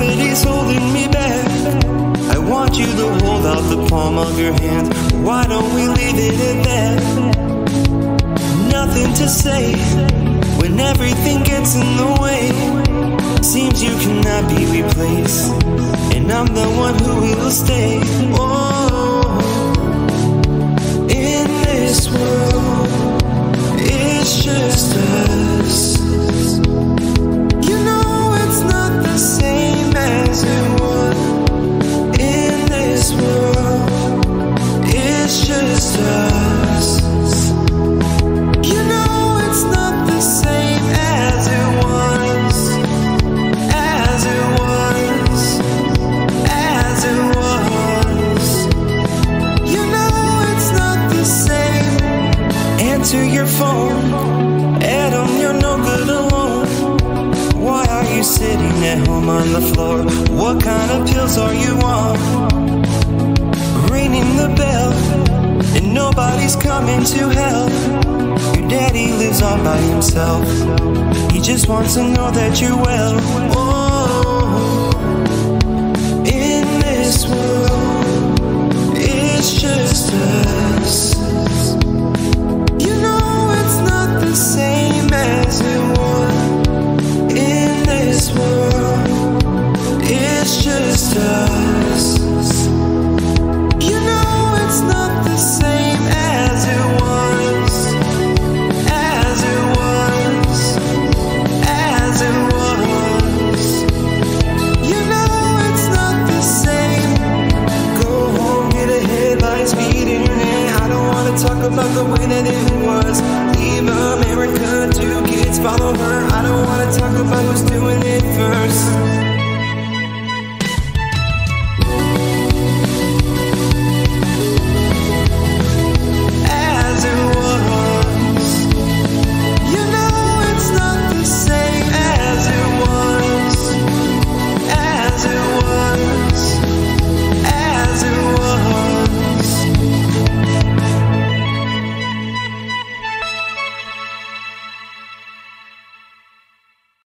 gravity's holding me back. I want you to hold out the palm of your hand. Why don't we leave it at that? Nothing to say when everything gets in the way. Seems you cannot be replaced, and I'm the one who will stay. Oh. Answer your phone, Adam, you're no good alone. Why are you sitting at home on the floor? What kind of pills are you on? Ringing the bell, and nobody's coming to help. Your daddy lives all by himself. He just wants to know that you're well. Oh, it was. Leave America, two kids, follow her. I don't wanna talk about who's doing it first.